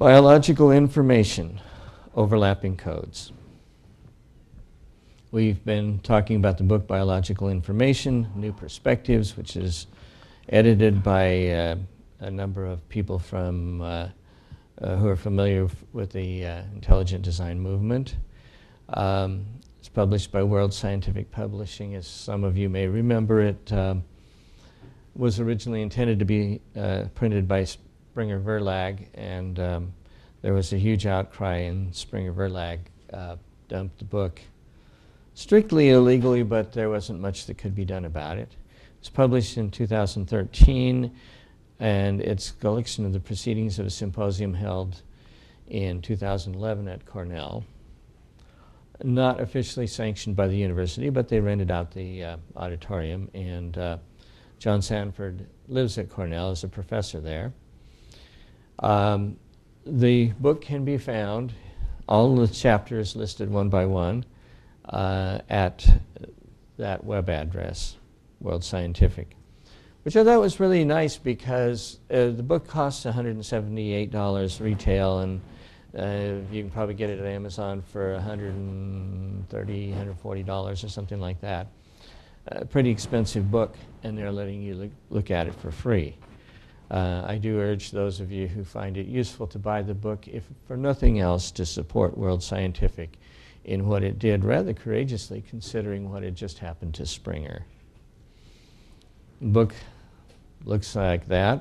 Biological information, overlapping codes. We've been talking about the book Biological Information, New Perspectives, which is edited by uh, a number of people from uh, uh, who are familiar with the uh, intelligent design movement. Um, it's published by World Scientific Publishing, as some of you may remember. It um, was originally intended to be uh, printed by Springer Verlag, and um, there was a huge outcry, and Springer Verlag uh, dumped the book strictly illegally, but there wasn't much that could be done about it. It was published in 2013, and it's a collection of the proceedings of a symposium held in 2011 at Cornell. Not officially sanctioned by the university, but they rented out the uh, auditorium, and uh, John Sanford lives at Cornell as a professor there. Um, the book can be found, all the chapters listed one by one, uh, at that web address, World Scientific, which I thought was really nice because uh, the book costs $178 retail, and uh, you can probably get it at Amazon for $130, $140 or something like that. A pretty expensive book, and they're letting you look, look at it for free. Uh, I do urge those of you who find it useful to buy the book, if for nothing else, to support World Scientific in what it did rather courageously, considering what had just happened to Springer. The book looks like that.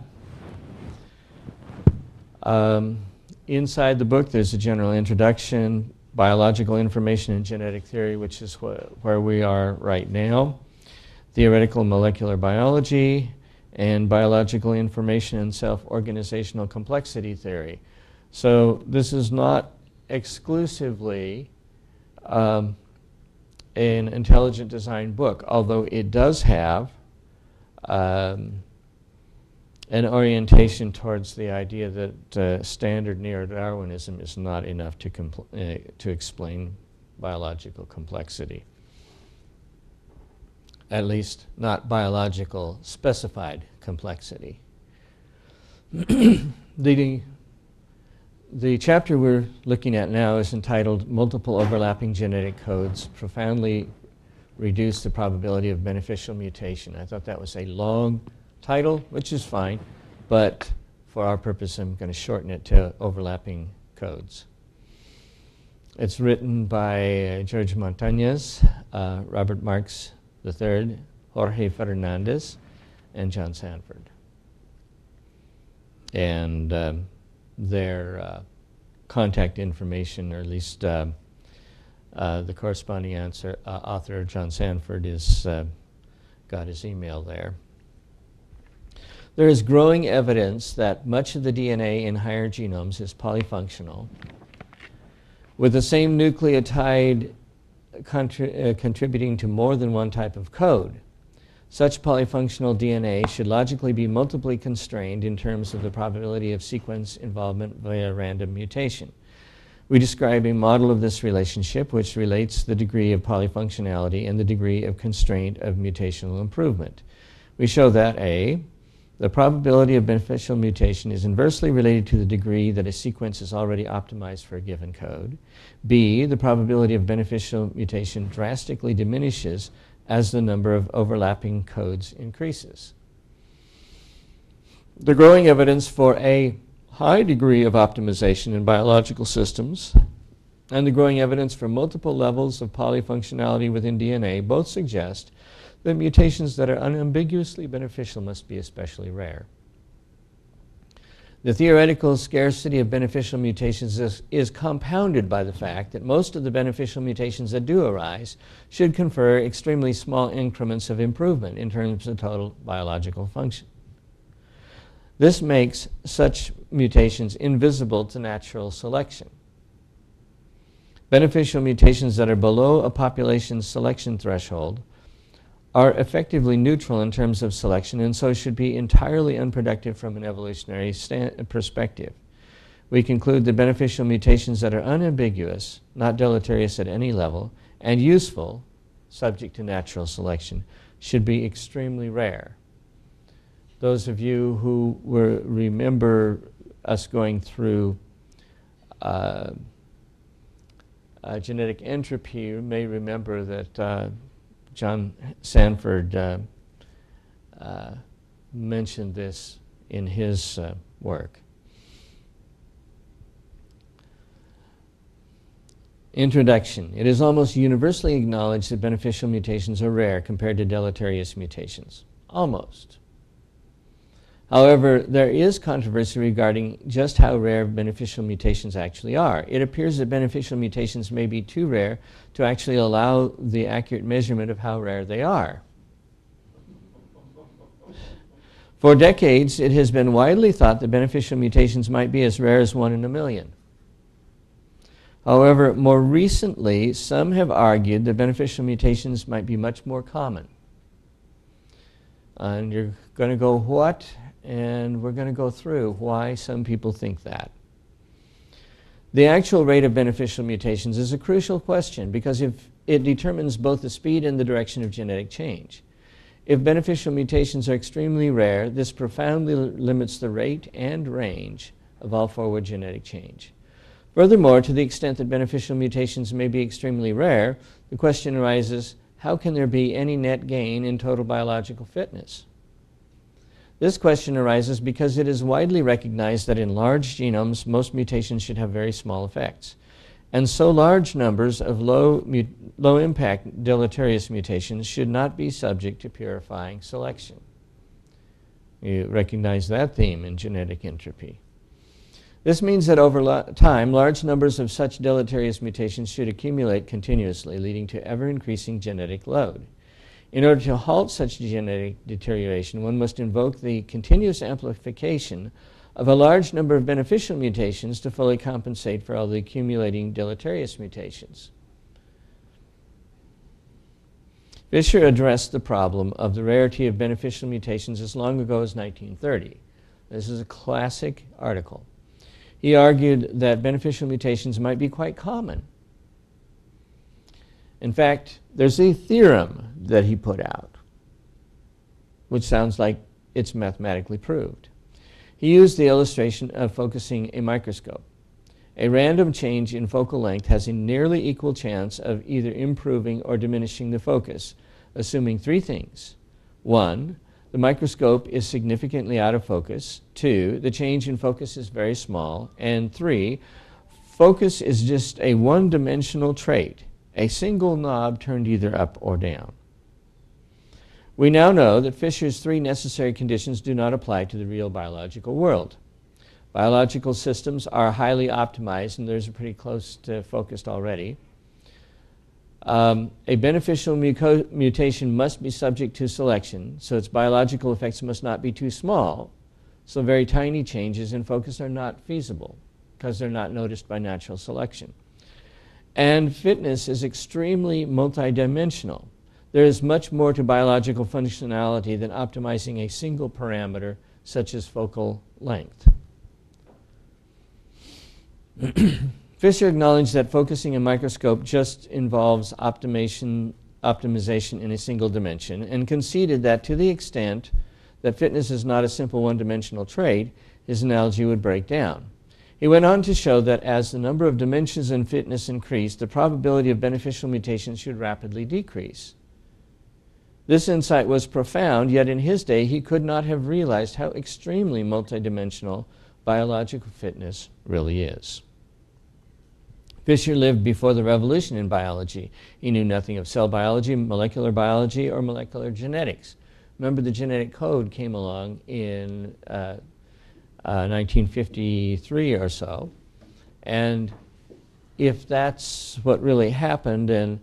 Um, inside the book, there's a general introduction, biological information and genetic theory, which is wh- where we are right now, theoretical molecular biology, and biological information and self organizational complexity theory. So, this is not exclusively um, an intelligent design book, although it does have um, an orientation towards the idea that uh, standard neo-Darwinism is not enough to, uh, to explain biological complexity. At least not biological specified complexity. the the chapter we're looking at now is entitled Multiple Overlapping Genetic Codes Profoundly Reduce the Probability of Beneficial Mutation. I thought that was a long title, which is fine, but for our purpose, I'm going to shorten it to Overlapping Codes. It's written by uh, George Montañez, uh, Robert Marks III, Jorge Fernandez, and John Sanford. And um, their uh, contact information, or at least uh, uh, the corresponding answer, uh, author, John Sanford, is uh, got his email there. There is growing evidence that much of the DNA in higher genomes is polyfunctional, with the same nucleotide contri- uh, contributing to more than one type of code. Such polyfunctional DNA should logically be multiply constrained in terms of the probability of sequence involvement via random mutation. We describe a model of this relationship which relates the degree of polyfunctionality and the degree of constraint of mutational improvement. We show that A, the probability of beneficial mutation is inversely related to the degree that a sequence is already optimized for a given code. B, the probability of beneficial mutation drastically diminishes as the number of overlapping codes increases. The growing evidence for a high degree of optimization in biological systems and the growing evidence for multiple levels of polyfunctionality within DNA both suggest that mutations that are unambiguously beneficial must be especially rare. The theoretical scarcity of beneficial mutations is, is, compounded by the fact that most of the beneficial mutations that do arise should confer extremely small increments of improvement in terms of total biological function. This makes such mutations invisible to natural selection. Beneficial mutations that are below a population selection threshold are effectively neutral in terms of selection and so should be entirely unproductive from an evolutionary perspective. We conclude that beneficial mutations that are unambiguous, not deleterious at any level, and useful, subject to natural selection, should be extremely rare. Those of you who were, remember us going through uh, uh, genetic entropy, may remember that uh, John Sanford uh, uh, mentioned this in his uh, work. Introduction. It is almost universally acknowledged that beneficial mutations are rare compared to deleterious mutations. Almost. However, there is controversy regarding just how rare beneficial mutations actually are. It appears that beneficial mutations may be too rare to actually allow the accurate measurement of how rare they are. For decades, it has been widely thought that beneficial mutations might be as rare as one in a million. However, more recently, some have argued that beneficial mutations might be much more common. And you're going to go, what? And we're going to go through why some people think that. The actual rate of beneficial mutations is a crucial question because if it determines both the speed and the direction of genetic change. If beneficial mutations are extremely rare, this profoundly limits the rate and range of all forward genetic change. Furthermore, to the extent that beneficial mutations may be extremely rare, the question arises how can there be any net gain in total biological fitness? This question arises because it is widely recognized that in large genomes, most mutations should have very small effects. And so large numbers of low, low impact deleterious mutations should not be subject to purifying selection. You recognize that theme in genetic entropy. This means that over time, large numbers of such deleterious mutations should accumulate continuously, leading to ever increasing genetic load. In order to halt such genetic deterioration, one must invoke the continuous amplification of a large number of beneficial mutations to fully compensate for all the accumulating deleterious mutations. Fisher addressed the problem of the rarity of beneficial mutations as long ago as 1930. This is a classic article. He argued that beneficial mutations might be quite common. In fact, there's a theorem that he put out, which sounds like it's mathematically proved. He used the illustration of focusing a microscope. A random change in focal length has a nearly equal chance of either improving or diminishing the focus, assuming three things. One, the microscope is significantly out of focus. Two, the change in focus is very small. And three, focus is just a one dimensional trait, a single knob turned either up or down. We now know that Fisher's three necessary conditions do not apply to the real biological world. Biological systems are highly optimized, and there's a pretty close to focused already. Um, a beneficial mutation must be subject to selection, so its biological effects must not be too small. So, very tiny changes in focus are not feasible because they're not noticed by natural selection. And fitness is extremely multidimensional. There is much more to biological functionality than optimizing a single parameter such as focal length. Fisher acknowledged that focusing a microscope just involves optimization, optimization in a single dimension and conceded that to the extent that fitness is not a simple one dimensional trait, his analogy would break down. He went on to show that as the number of dimensions in fitness increased, the probability of beneficial mutations should rapidly decrease. This insight was profound, yet in his day he could not have realized how extremely multidimensional biological fitness really is. Fisher lived before the revolution in biology. He knew nothing of cell biology, molecular biology, or molecular genetics. Remember, the genetic code came along in uh, 1953 or so. And if that's what really happened, and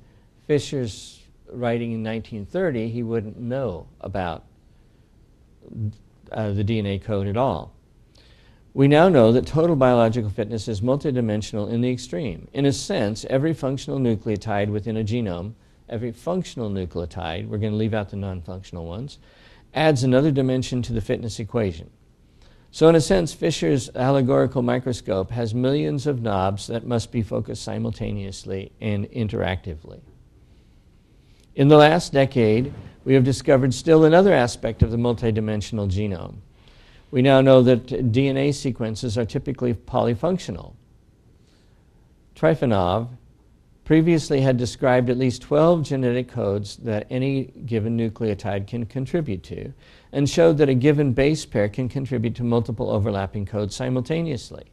Fisher's writing in 1930, he wouldn't know about uh, the DNA code at all. We now know that total biological fitness is multidimensional in the extreme. In a sense, every functional nucleotide within a genome, every functional nucleotide, we're going to leave out the non functional ones, adds another dimension to the fitness equation. So, in a sense, Fisher's allegorical microscope has millions of knobs that must be focused simultaneously and interactively. In the last decade, we have discovered still another aspect of the multidimensional genome. We now know that DNA sequences are typically polyfunctional. Trifonov previously had described at least 12 genetic codes that any given nucleotide can contribute to, and showed that a given base pair can contribute to multiple overlapping codes simultaneously.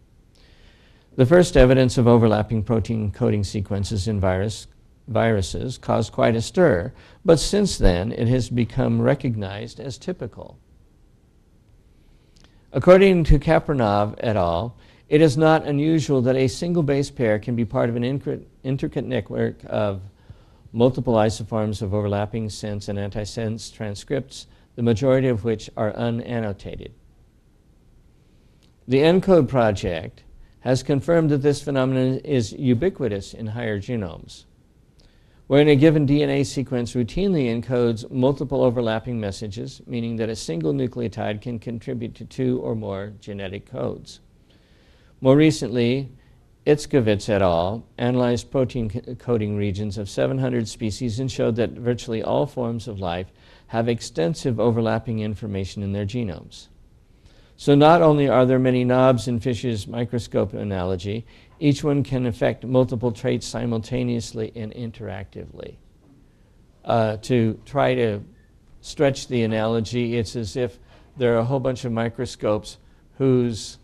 The first evidence of overlapping protein coding sequences in virus, viruses caused quite a stir, but since then it has become recognized as typical. According to Kapranov et al., it is not unusual that a single base pair can be part of an intricate network of multiple isoforms of overlapping sense and antisense transcripts, the majority of which are unannotated. The ENCODE project has confirmed that this phenomenon is ubiquitous in higher genomes, wherein a given DNA sequence routinely encodes multiple overlapping messages, meaning that a single nucleotide can contribute to two or more genetic codes. More recently, Itzkovitz et al. analyzed protein coding regions of 700 species and showed that virtually all forms of life have extensive overlapping information in their genomes. So not only are there many knobs in Fisher's microscope analogy, each one can affect multiple traits simultaneously and interactively. Uh, to try to stretch the analogy, it's as if there are a whole bunch of microscopes whose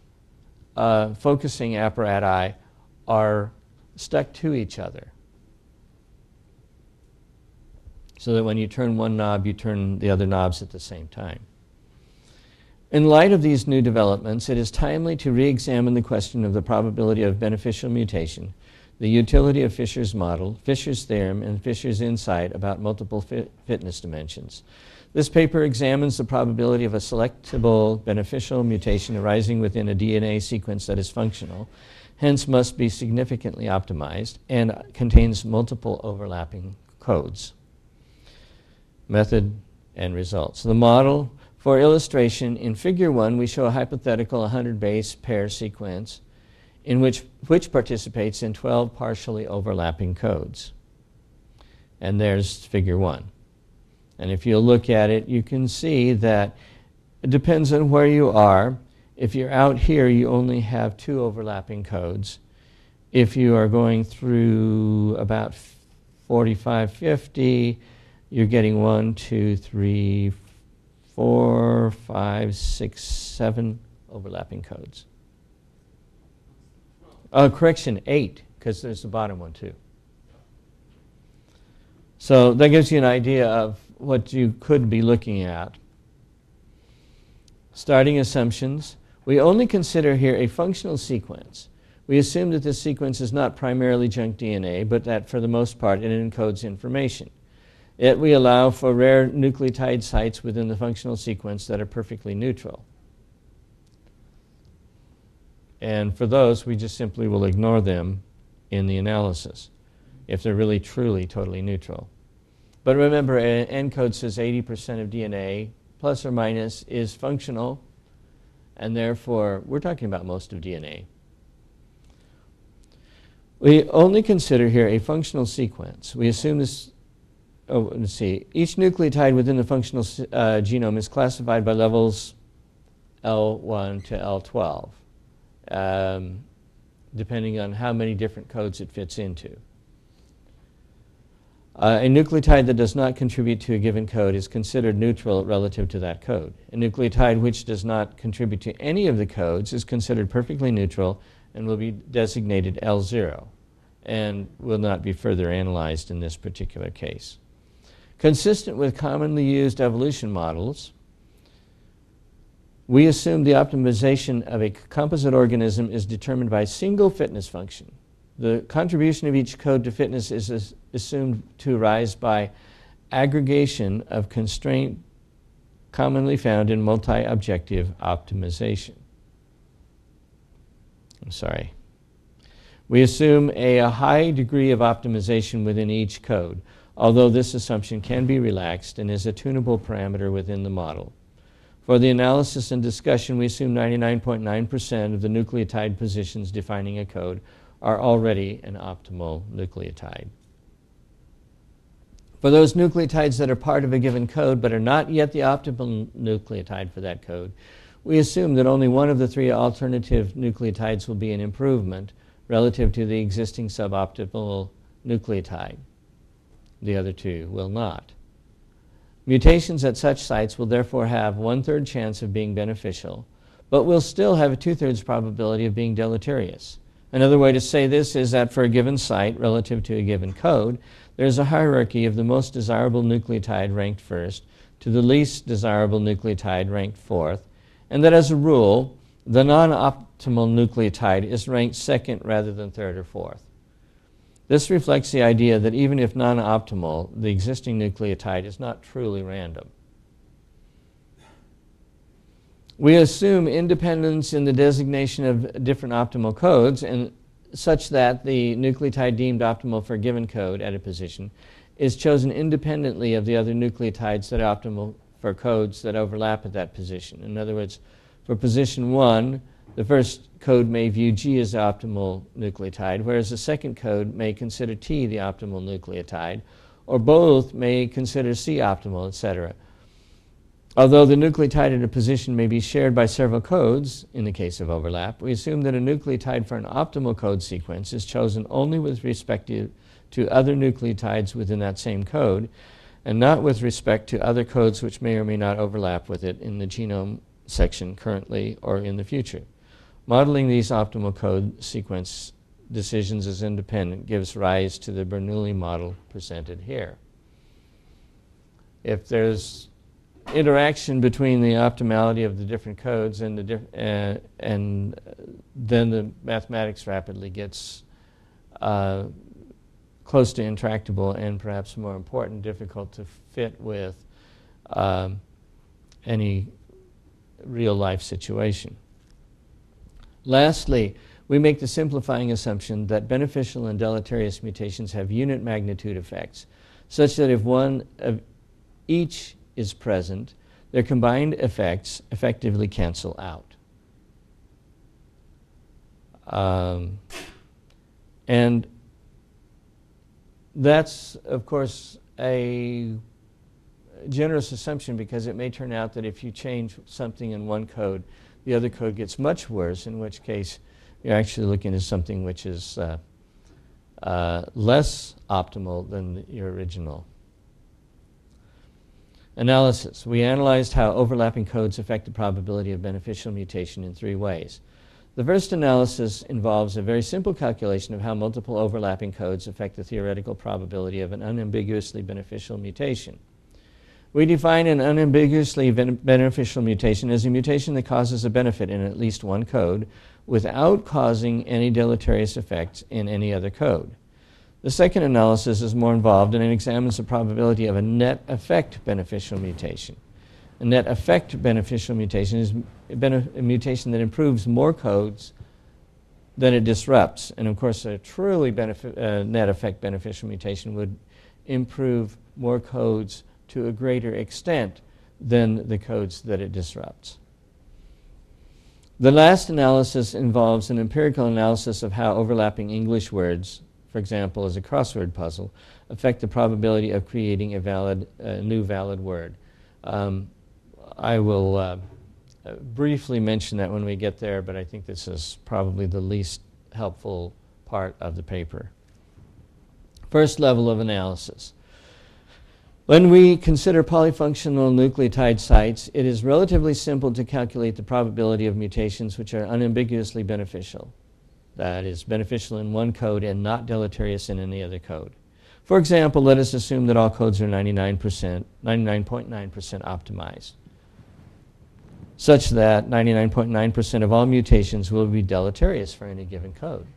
uh, focusing apparatus are stuck to each other. So that when you turn one knob, you turn the other knobs at the same time. In light of these new developments, it is timely to re examine the question of the probability of beneficial mutation, the utility of Fisher's model, Fisher's theorem, and Fisher's insight about multiple fit fitness dimensions. This paper examines the probability of a selectable beneficial mutation arising within a DNA sequence that is functional, hence must be significantly optimized, and contains multiple overlapping codes. Method and results. The model for illustration, in figure 1, we show a hypothetical 100 base pair sequence in which, which participates in 12 partially overlapping codes. And there's figure 1. And if you look at it, you can see that it depends on where you are. If you're out here, you only have two overlapping codes. If you are going through about 45, 50, you're getting one, two, three, four, five, six, seven overlapping codes. Uh, correction, eight, because there's the bottom one too. So that gives you an idea of what you could be looking at. Starting assumptions. We only consider here a functional sequence. We assume that this sequence is not primarily junk DNA, but that for the most part it encodes information. Yet we allow for rare nucleotide sites within the functional sequence that are perfectly neutral. And for those, we just simply will ignore them in the analysis if they're really truly totally neutral. But remember, ENCODE says 80% of DNA, plus or minus, is functional, and therefore we're talking about most of DNA. We only consider here a functional sequence. We assume this oh, let's see, each nucleotide within the functional uh, genome is classified by levels L1 to L12, um, depending on how many different codes it fits into. Uh, a nucleotide that does not contribute to a given code is considered neutral relative to that code. A nucleotide which does not contribute to any of the codes is considered perfectly neutral and will be designated L0 and will not be further analyzed in this particular case. Consistent with commonly used evolution models, we assume the optimization of a composite organism is determined by a single fitness function. The contribution of each code to fitness is assumed to arise by aggregation of constraint commonly found in multi-objective optimization. I'm sorry. We assume a, a high degree of optimization within each code although this assumption can be relaxed and is a tunable parameter within the model. For the analysis and discussion, we assume 99.9% of the nucleotide positions defining a code are already an optimal nucleotide. For those nucleotides that are part of a given code but are not yet the optimal nucleotide for that code, we assume that only one of the three alternative nucleotides will be an improvement relative to the existing suboptimal nucleotide. The other two will not. Mutations at such sites will therefore have one third chance of being beneficial, but will still have a two thirds probability of being deleterious. Another way to say this is that for a given site relative to a given code, there's a hierarchy of the most desirable nucleotide ranked first to the least desirable nucleotide ranked fourth, and that as a rule, the non optimal nucleotide is ranked second rather than third or fourth. This reflects the idea that even if non optimal, the existing nucleotide is not truly random. We assume independence in the designation of different optimal codes and such that the nucleotide deemed optimal for a given code at a position is chosen independently of the other nucleotides that are optimal for codes that overlap at that position. In other words, for position 1, the first code may view G as the optimal nucleotide, whereas the second code may consider T the optimal nucleotide, or both may consider C optimal, etc. Although the nucleotide at a position may be shared by several codes, in the case of overlap, we assume that a nucleotide for an optimal code sequence is chosen only with respect to, to other nucleotides within that same code, and not with respect to other codes which may or may not overlap with it in the genome section currently or in the future. Modeling these optimal code sequence decisions as independent gives rise to the Bernoulli model presented here. If there's interaction between the optimality of the different codes and the diff- uh, and then the mathematics rapidly gets uh, close to intractable and perhaps more important, difficult to fit with um, any real life situation. Lastly, we make the simplifying assumption that beneficial and deleterious mutations have unit magnitude effects, such that if one of each is present, their combined effects effectively cancel out. Um, and that's, of course, a generous assumption because it may turn out that if you change something in one code, the other code gets much worse, in which case you're actually looking at something which is uh, uh, less optimal than your original. Analysis. We analyzed how overlapping codes affect the probability of beneficial mutation in three ways. The first analysis involves a very simple calculation of how multiple overlapping codes affect the theoretical probability of an unambiguously beneficial mutation. We define an unambiguously beneficial mutation as a mutation that causes a benefit in at least one code without causing any deleterious effects in any other code. The second analysis is more involved and it examines the probability of a net effect beneficial mutation. A net effect beneficial mutation is a mutation that improves more codes than it disrupts. And of course, a truly uh, net effect beneficial mutation would improve more codes to a greater extent than the codes that it disrupts. The last analysis involves an empirical analysis of how overlapping English words, for example, as a crossword puzzle, affect the probability of creating a valid, uh, new valid word. Um, I will uh, briefly mention that when we get there, but I think this is probably the least helpful part of the paper. First level of analysis. When we consider polyfunctional nucleotide sites, it is relatively simple to calculate the probability of mutations which are unambiguously beneficial. That is, beneficial in one code and not deleterious in any other code. For example, let us assume that all codes are 99%, 99.9% optimized, such that 99.9% of all mutations will be deleterious for any given code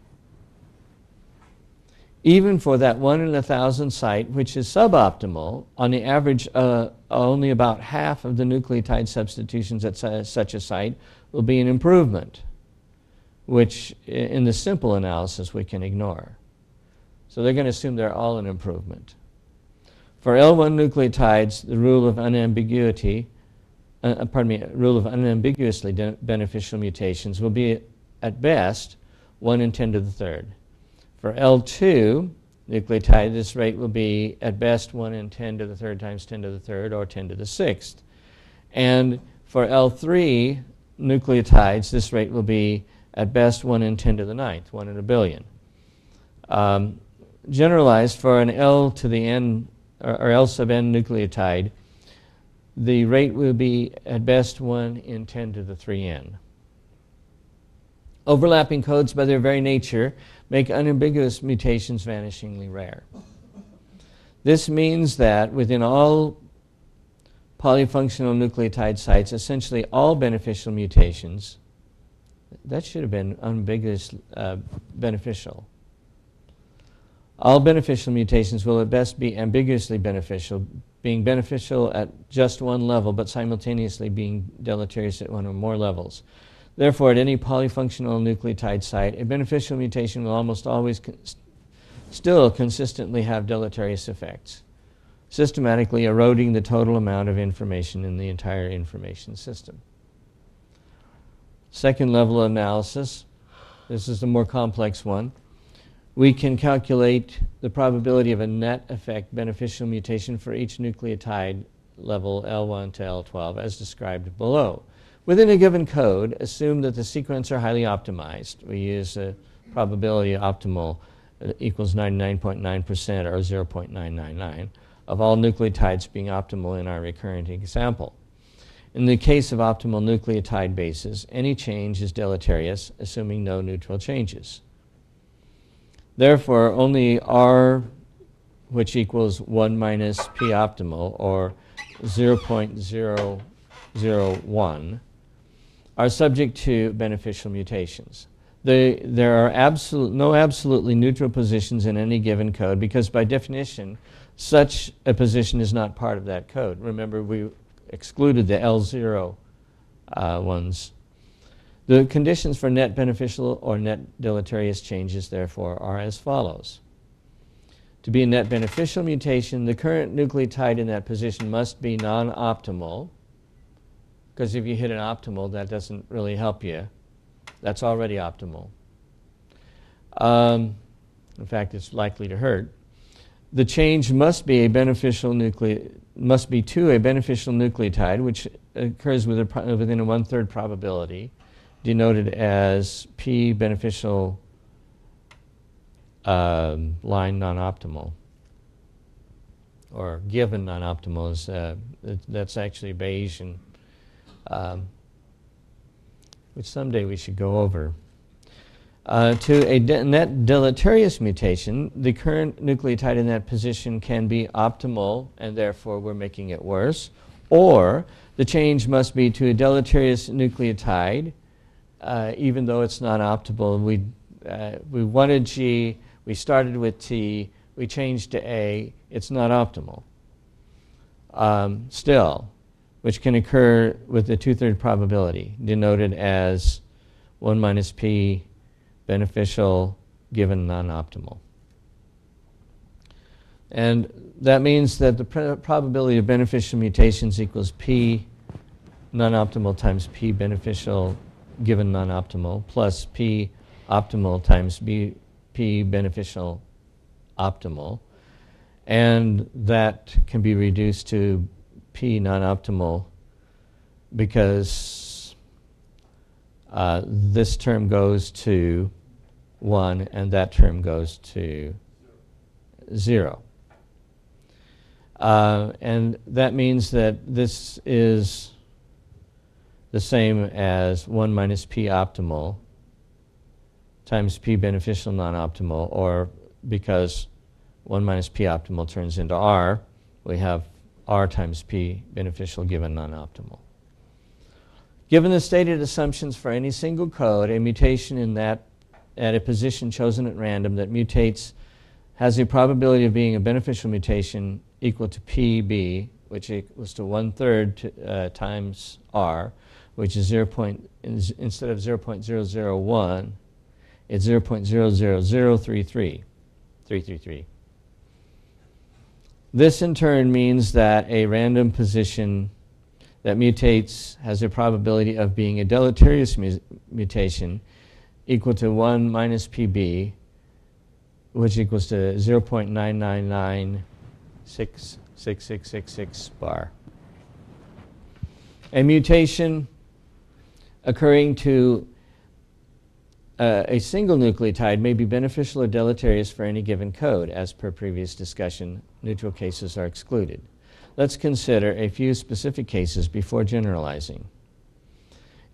even for that one in a thousand site, which is suboptimal, on the average, uh, only about half of the nucleotide substitutions at such a site will be an improvement, which in the simple analysis we can ignore. So they're going to assume they're all an improvement. For L1 nucleotides, the rule of unambiguity, uh, uh pardon me, rule of unambiguously beneficial mutations will be at best 1 in 10 to the third. For L2 nucleotide, this rate will be at best 1 in 10 to the third times 10 to the third or 10 to the sixth. And for L3 nucleotides, this rate will be at best 1 in 10 to the ninth, 1 in a billion. Um, generalized for an L to the N or, or L sub N nucleotide, the rate will be at best 1 in 10 to the 3n. Overlapping codes, by their very nature, make unambiguous mutations vanishingly rare. This means that within all polyfunctional nucleotide sites, essentially all beneficial mutations, that should have been unambiguous uh, beneficial. All beneficial mutations will at best be ambiguously beneficial, being beneficial at just one level, but simultaneously being deleterious at one or more levels. Therefore, at any polyfunctional nucleotide site, a beneficial mutation will almost always con- still consistently have deleterious effects, systematically eroding the total amount of information in the entire information system. Second level analysis, this is the more complex one. We can calculate the probability of a net effect beneficial mutation for each nucleotide level L1 to L12 as described below. Within a given code, assume that the sequence are highly optimized. We use a probability optimal uh, equals 99.9% or 0.999 of all nucleotides being optimal in our recurrent example. In the case of optimal nucleotide bases, any change is deleterious, assuming no neutral changes. Therefore, only R, which equals 1 minus P optimal, or 0.001, are subject to beneficial mutations. There are absolute, no absolutely neutral positions in any given code because, by definition, such a position is not part of that code. Remember, we excluded the L0 uh, ones. The conditions for net beneficial or net deleterious changes, therefore, are as follows. To be a net beneficial mutation, the current nucleotide in that position must be non optimal because if you hit an optimal, that doesn't really help you. That's already optimal. Um, in fact, it's likely to hurt. The change must be a beneficial nucle- must be to a beneficial nucleotide, which occurs with a within a one-third probability, denoted as p beneficial um, line non-optimal, or given non-optimal is uh, that's actually Bayesian um, which someday we should go over. Uh, to a net deleterious mutation, the current nucleotide in that position can be optimal, and therefore we're making it worse, or the change must be to a deleterious nucleotide, uh, even though it's not optimal. We, uh, we wanted G, we started with T, we changed to A, it's not optimal. Um, still, which can occur with a two-third probability, denoted as 1 minus p beneficial given non-optimal. And that means that the pr- probability of beneficial mutations equals p non-optimal times p beneficial given non-optimal plus p optimal times b, p beneficial optimal. And that can be reduced to P non-optimal because uh, this term goes to 1 and that term goes to 0. Uh, and that means that this is the same as 1 minus p optimal times p beneficial non-optimal, or because 1 minus p optimal turns into r, we have R times P beneficial given non-optimal. Given the stated assumptions for any single code, a mutation in that at a position chosen at random that mutates has a probability of being a beneficial mutation equal to PB, which equals to one third uh, times R, which is 0. Point, instead of 0.001, it's 0.00033. 333. This in turn means that a random position that mutates has a probability of being a deleterious mu- mutation equal to 1 minus PB, which equals to 0.999666666 bar. A mutation occurring to uh, a single nucleotide may be beneficial or deleterious for any given code. As per previous discussion, neutral cases are excluded. Let's consider a few specific cases before generalizing.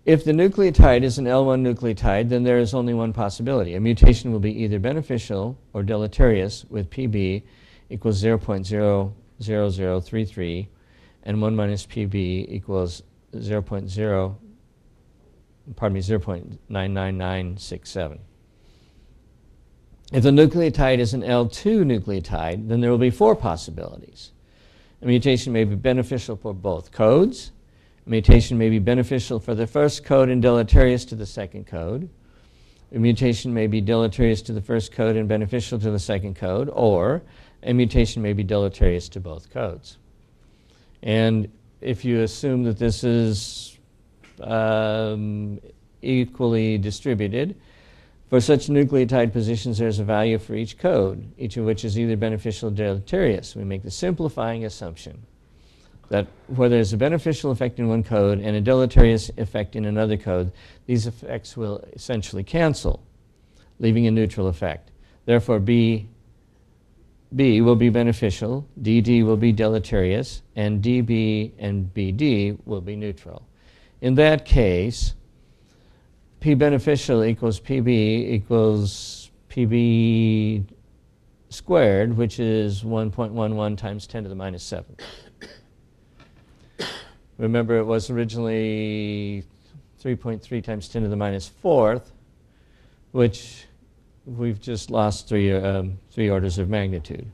If the nucleotide is an L1 nucleotide, then there is only one possibility. A mutation will be either beneficial or deleterious with PB equals 0.00033 and 1 minus PB equals 0.0, pardon me, 0.99967. If the nucleotide is an L2 nucleotide, then there will be four possibilities. A mutation may be beneficial for both codes, mutation may be beneficial for the first code and deleterious to the second code. A mutation may be deleterious to the first code and beneficial to the second code, or a mutation may be deleterious to both codes. And if you assume that this is um, equally distributed, for such nucleotide positions, there's a value for each code, each of which is either beneficial or deleterious. We make the simplifying assumption that where there's a beneficial effect in one code and a deleterious effect in another code, these effects will essentially cancel, leaving a neutral effect. Therefore, B, B will be beneficial, DD will be deleterious, and DB and BD will be neutral. In that case, P beneficial equals PB equals PB squared, which is 1.11 times 10 to the minus 7. Remember, it was originally 3.3 times 10 to the minus fourth, which we've just lost three, um, three orders of magnitude.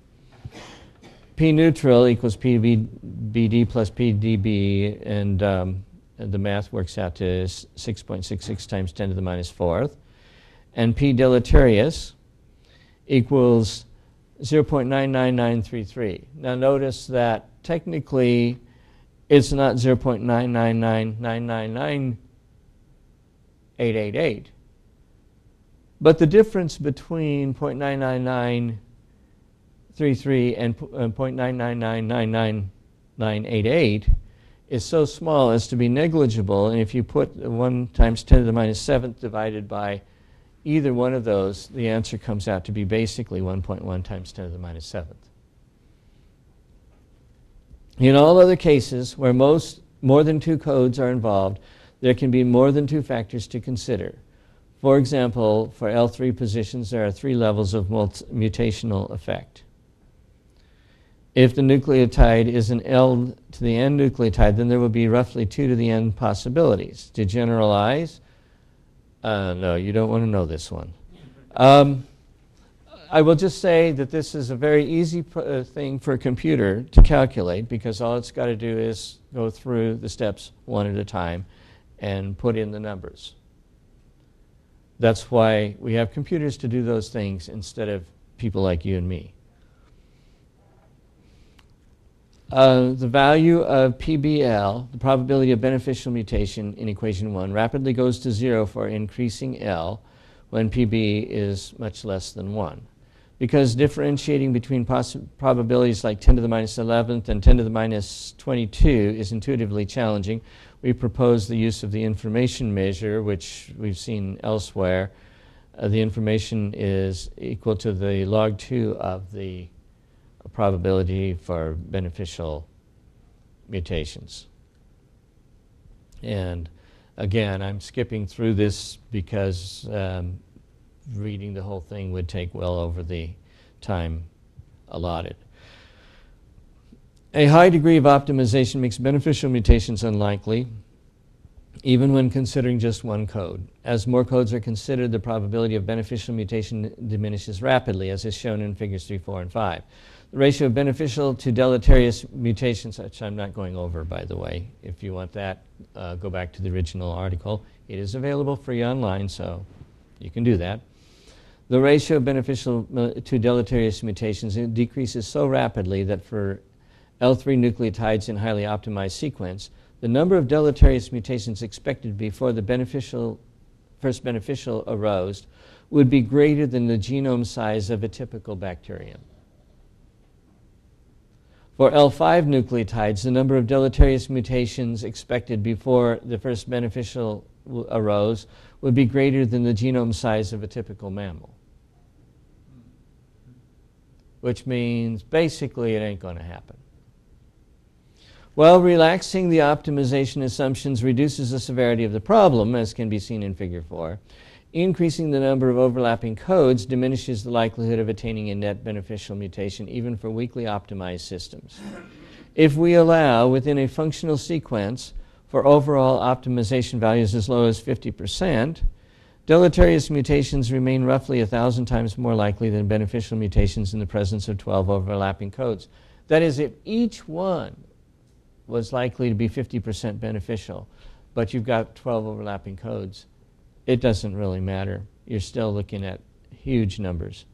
P neutral equals PBD plus PDB, and, um, and the math works out to 6.66 times 10 to the minus fourth. And P deleterious equals 0.99933. Now notice that technically it's not 0.999999888. But the difference between 0.99933 and 0.9999988 is so small as to be negligible. And if you put 1 times 10 to the minus 7th divided by either one of those, the answer comes out to be basically 1.1 times 10 to the minus 7th. In all other cases where most more than two codes are involved, there can be more than two factors to consider. For example, for L3 positions, there are three levels of mutational effect. If the nucleotide is an L to the N nucleotide, then there will be roughly two to the N possibilities. To generalize, uh, no, you don't want to know this one. Um, I will just say that this is a very easy uh, thing for a computer to calculate because all it's got to do is go through the steps one at a time and put in the numbers. That's why we have computers to do those things instead of people like you and me. Uh, the value of PBL, the probability of beneficial mutation in equation 1, rapidly goes to 0 for increasing L when PB is much less than 1 because differentiating between probabilities like 10 to the minus 11th and 10 to the minus 22 is intuitively challenging, we propose the use of the information measure, which we've seen elsewhere. Uh, the information is equal to the log 2 of the probability for beneficial mutations. And again, I'm skipping through this because um, reading the whole thing would take well over the time allotted. A high degree of optimization makes beneficial mutations unlikely, even when considering just one code. As more codes are considered, the probability of beneficial mutation diminishes rapidly, as is shown in figures 3, 4, and 5. The ratio of beneficial to deleterious mutations, which I'm not going over, by the way. If you want that, uh, go back to the original article. It is available free online, so you can do that the ratio of beneficial uh, to deleterious mutations decreases so rapidly that for L3 nucleotides in highly optimized sequence, the number of deleterious mutations expected before the beneficial, first beneficial arose would be greater than the genome size of a typical bacterium. For L5 nucleotides, the number of deleterious mutations expected before the first beneficial arose would be greater than the genome size of a typical mammal. Which means basically it ain't going to happen. Well, relaxing the optimization assumptions reduces the severity of the problem, as can be seen in Figure 4. Increasing the number of overlapping codes diminishes the likelihood of attaining a net beneficial mutation, even for weakly optimized systems. If we allow, within a functional sequence, for overall optimization values as low as 50%, deleterious mutations remain roughly a thousand times more likely than beneficial mutations in the presence of 12 overlapping codes. That is, if each one was likely to be 50% beneficial, but you've got 12 overlapping codes, it doesn't really matter. You're still looking at huge numbers.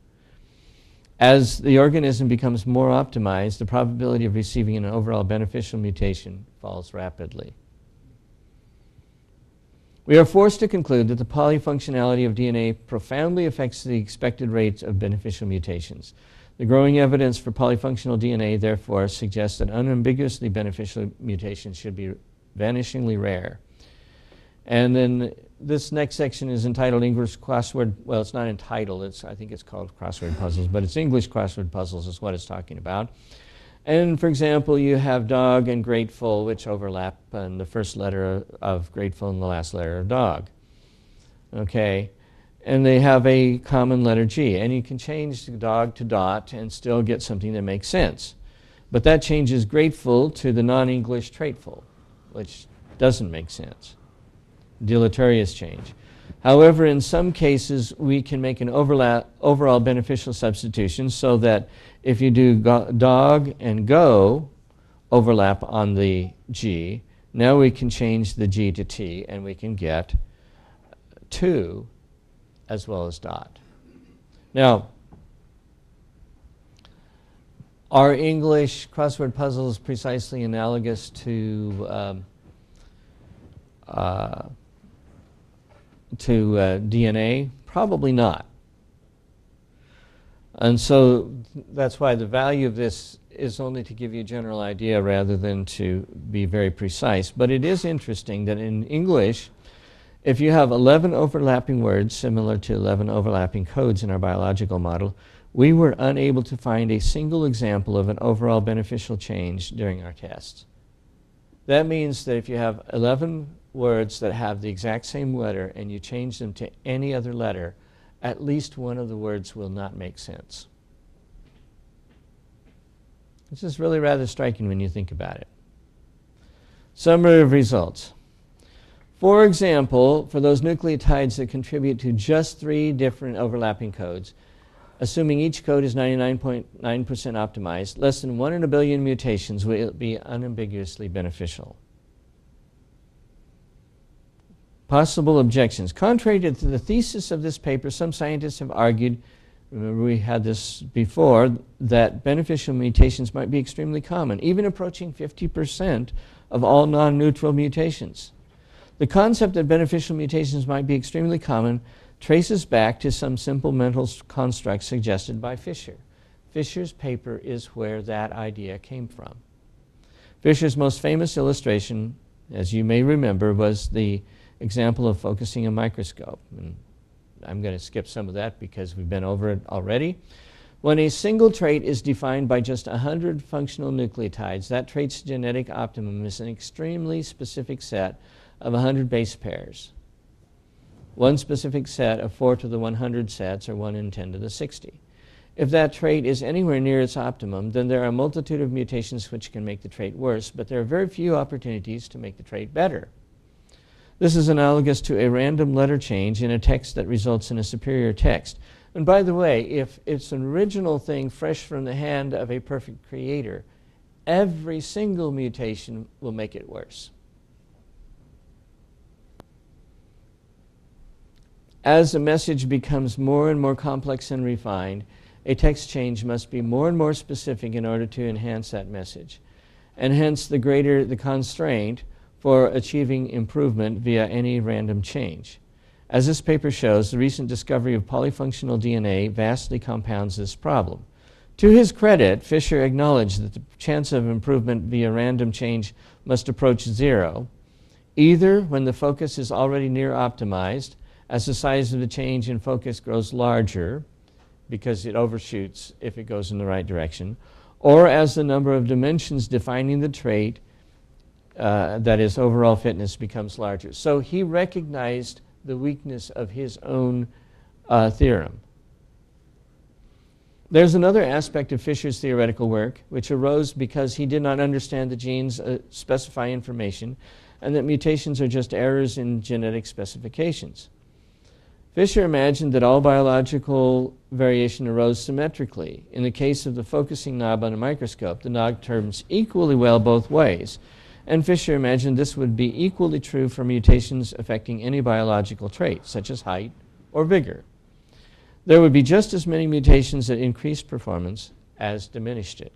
As the organism becomes more optimized, the probability of receiving an overall beneficial mutation falls rapidly. We are forced to conclude that the polyfunctionality of DNA profoundly affects the expected rates of beneficial mutations. The growing evidence for polyfunctional DNA, therefore, suggests that unambiguously beneficial mutations should be vanishingly rare. And then this next section is entitled English Crossword. Well, it's not entitled, it's, I think it's called Crossword Puzzles, but it's English Crossword Puzzles, is what it's talking about. And for example, you have dog and grateful, which overlap in the first letter of grateful and the last letter of dog. Okay? And they have a common letter G. And you can change the dog to dot and still get something that makes sense. But that changes grateful to the non English traitful, which doesn't make sense. Deleterious change. However, in some cases, we can make an overall beneficial substitution so that if you do go, dog and go overlap on the G, now we can change the G to T and we can get two as well as dot. Now, are English crossword puzzles precisely analogous to um, uh, to uh, DNA? Probably not. And so that's why the value of this is only to give you a general idea rather than to be very precise. But it is interesting that in English, if you have 11 overlapping words, similar to 11 overlapping codes in our biological model, we were unable to find a single example of an overall beneficial change during our tests. That means that if you have 11 words that have the exact same letter and you change them to any other letter, at least one of the words will not make sense. This is really rather striking when you think about it. Summary of results. For example, for those nucleotides that contribute to just three different overlapping codes, assuming each code is 99.9% optimized, less than one in a billion mutations will be unambiguously beneficial. Possible objections. Contrary to the thesis of this paper, some scientists have argued, remember we had this before, that beneficial mutations might be extremely common, even approaching 50% of all non neutral mutations. The concept that beneficial mutations might be extremely common traces back to some simple mental construct suggested by Fisher. Fisher's paper is where that idea came from. Fisher's most famous illustration, as you may remember, was the example of focusing a microscope. And I'm going to skip some of that because we've been over it already. When a single trait is defined by just 100 functional nucleotides, that trait's genetic optimum is an extremely specific set of 100 base pairs. One specific set of 4 to the 100 sets, or 1 in 10 to the 60. If that trait is anywhere near its optimum, then there are a multitude of mutations which can make the trait worse, but there are very few opportunities to make the trait better. This is analogous to a random letter change in a text that results in a superior text. And by the way, if it's an original thing fresh from the hand of a perfect creator, every single mutation will make it worse. As a message becomes more and more complex and refined, a text change must be more and more specific in order to enhance that message. And hence, the greater the constraint, for achieving improvement via any random change. As this paper shows, the recent discovery of polyfunctional DNA vastly compounds this problem. To his credit, Fisher acknowledged that the chance of improvement via random change must approach zero, either when the focus is already near optimized, as the size of the change in focus grows larger, because it overshoots if it goes in the right direction, or as the number of dimensions defining the trait, uh, that is, overall fitness, becomes larger. So he recognized the weakness of his own uh, theorem. There's another aspect of Fisher's theoretical work which arose because he did not understand the genes uh, specify information and that mutations are just errors in genetic specifications. Fisher imagined that all biological variation arose symmetrically. In the case of the focusing knob on a microscope, the knob turns equally well both ways. And Fisher imagined this would be equally true for mutations affecting any biological trait, such as height or vigor there would be just as many mutations that increased performance as diminished it.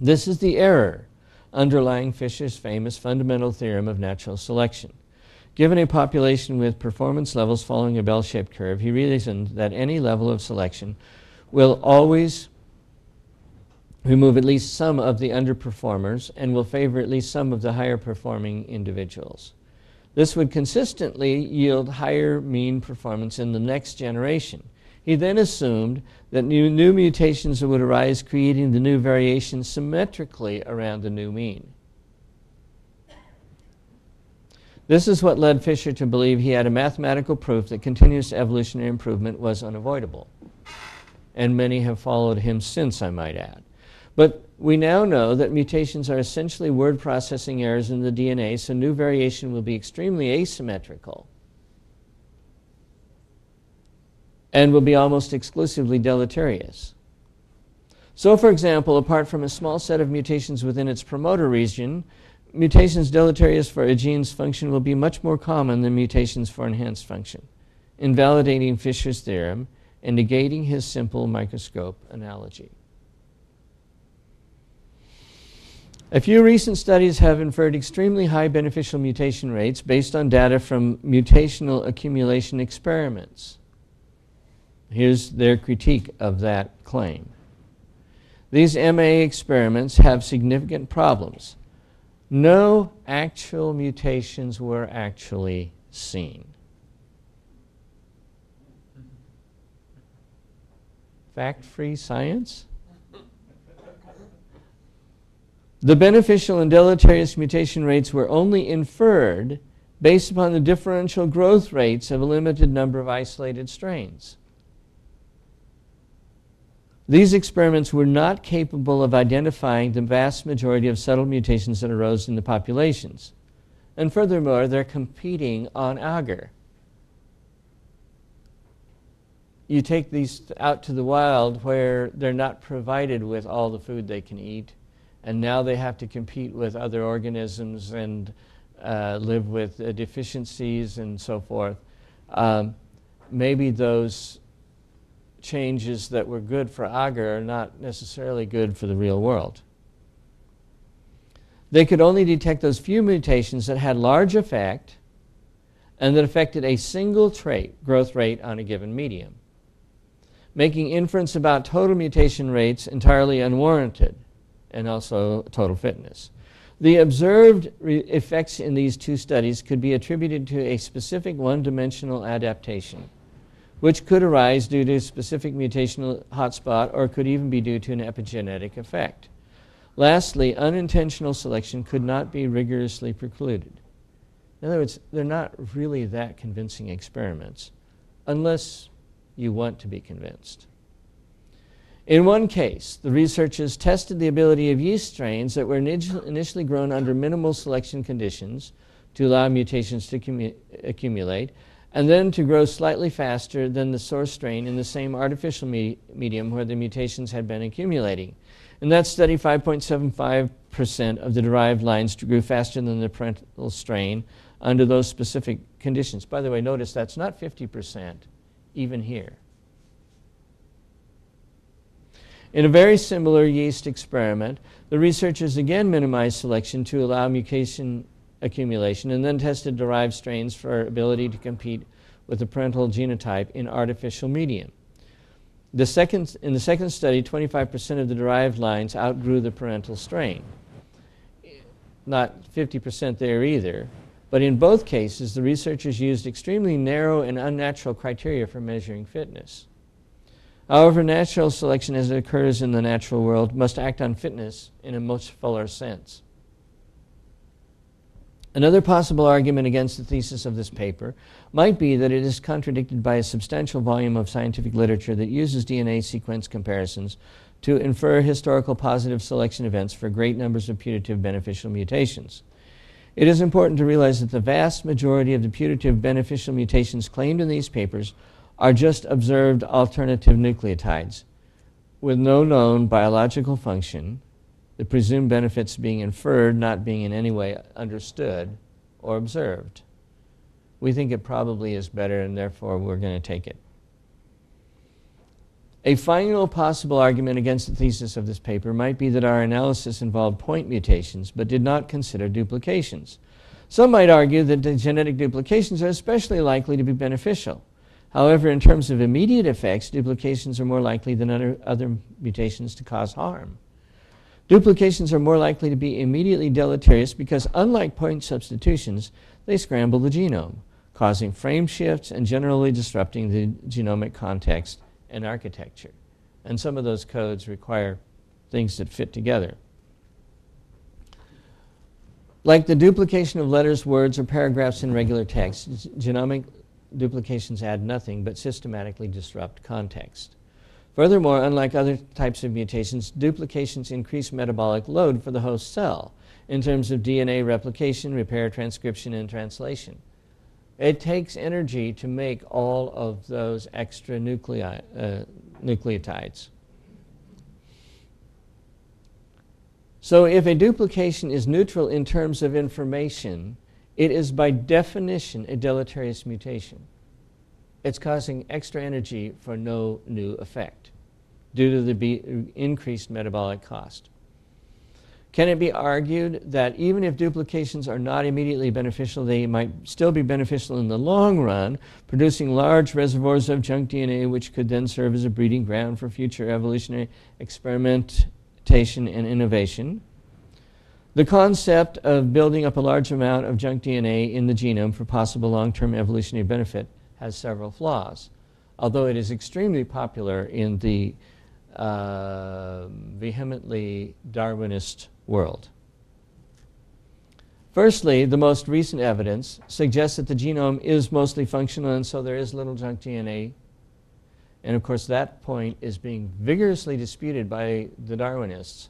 This is the error underlying Fisher's famous fundamental theorem of natural selection. Given a population with performance levels following a bell shaped curve, he reasoned that any level of selection will always remove at least some of the underperformers and will favor at least some of the higher performing individuals. This would consistently yield higher mean performance in the next generation. He then assumed that new, new mutations would arise, creating the new variation symmetrically around the new mean. This is what led Fisher to believe he had a mathematical proof that continuous evolutionary improvement was unavoidable. And many have followed him since, I might add. But we now know that mutations are essentially word processing errors in the DNA, so new variation will be extremely asymmetrical and will be almost exclusively deleterious. So, for example, apart from a small set of mutations within its promoter region, mutations deleterious for a gene's function will be much more common than mutations for enhanced function, invalidating Fisher's theorem and negating his simple microscope analogy. A few recent studies have inferred extremely high beneficial mutation rates based on data from mutational accumulation experiments. Here's their critique of that claim. These MA experiments have significant problems. No actual mutations were actually seen. Fact free science? The beneficial and deleterious mutation rates were only inferred based upon the differential growth rates of a limited number of isolated strains. These experiments were not capable of identifying the vast majority of subtle mutations that arose in the populations. And furthermore, they're competing on agar. You take these out to the wild where they're not provided with all the food they can eat and now they have to compete with other organisms and uh, live with uh, deficiencies and so forth. Um, maybe those changes that were good for agar are not necessarily good for the real world. They could only detect those few mutations that had large effect and that affected a single trait growth rate on a given medium, making inference about total mutation rates entirely unwarranted and also total fitness. The observed effects in these two studies could be attributed to a specific one dimensional adaptation, which could arise due to a specific mutational hotspot or could even be due to an epigenetic effect. Lastly, unintentional selection could not be rigorously precluded. In other words, they're not really that convincing experiments unless you want to be convinced. In one case, the researchers tested the ability of yeast strains that were initially grown under minimal selection conditions to allow mutations to accumulate, and then to grow slightly faster than the source strain in the same artificial me medium where the mutations had been accumulating. In that study, 5.75% of the derived lines grew faster than the parental strain under those specific conditions. By the way, notice that's not 50% even here. In a very similar yeast experiment, the researchers again minimized selection to allow mutation accumulation and then tested derived strains for ability to compete with the parental genotype in artificial medium. The second, in the second study, 25% of the derived lines outgrew the parental strain. not 50% there either. But in both cases, the researchers used extremely narrow and unnatural criteria for measuring fitness. However, natural selection as it occurs in the natural world must act on fitness in a much fuller sense. Another possible argument against the thesis of this paper might be that it is contradicted by a substantial volume of scientific literature that uses DNA sequence comparisons to infer historical positive selection events for great numbers of putative beneficial mutations. It is important to realize that the vast majority of the putative beneficial mutations claimed in these papers are just observed alternative nucleotides with no known biological function, the presumed benefits being inferred, not being in any way understood or observed. We think it probably is better, and therefore we're going to take it. A final possible argument against the thesis of this paper might be that our analysis involved point mutations but did not consider duplications. Some might argue that the genetic duplications are especially likely to be beneficial. However, in terms of immediate effects, duplications are more likely than other, other mutations to cause harm. Duplications are more likely to be immediately deleterious because, unlike point substitutions, they scramble the genome, causing frame shifts and generally disrupting the genomic context and architecture. And some of those codes require things that fit together. Like the duplication of letters, words, or paragraphs in regular text, genomic duplications add nothing but systematically disrupt context. Furthermore, unlike other types of mutations, duplications increase metabolic load for the host cell in terms of DNA replication, repair, transcription, and translation. It takes energy to make all of those extra nuclei, uh, nucleotides. So, if a duplication is neutral in terms of information, it is by definition a deleterious mutation. It's causing extra energy for no new effect due to the increased metabolic cost. Can it be argued that even if duplications are not immediately beneficial, they might still be beneficial in the long run, producing large reservoirs of junk DNA, which could then serve as a breeding ground for future evolutionary experimentation and innovation? The concept of building up a large amount of junk DNA in the genome for possible long term evolutionary benefit has several flaws, although it is extremely popular in the uh, vehemently Darwinist world. Firstly, the most recent evidence suggests that the genome is mostly functional, and so there is little junk DNA. And of course, that point is being vigorously disputed by the Darwinists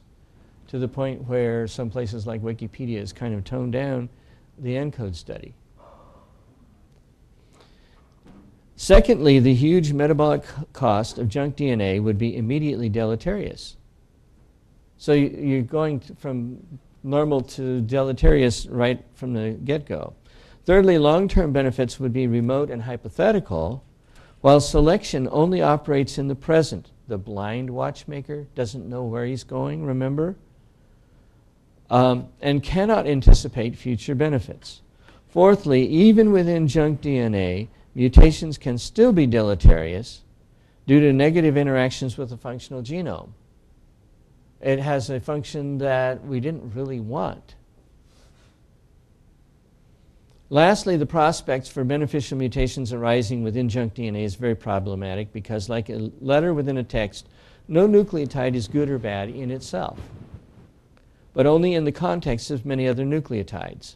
to the point where some places like Wikipedia has kind of toned down the ENCODE study. Secondly, the huge metabolic cost of junk DNA would be immediately deleterious. So you're going from normal to deleterious right from the get go. Thirdly, long term benefits would be remote and hypothetical, while selection only operates in the present. The blind watchmaker doesn't know where he's going, remember? Um, and cannot anticipate future benefits. Fourthly, even within junk DNA, mutations can still be deleterious due to negative interactions with the functional genome. It has a function that we didn't really want. Lastly, the prospects for beneficial mutations arising within junk DNA is very problematic because, like a letter within a text, no nucleotide is good or bad in itself but only in the context of many other nucleotides.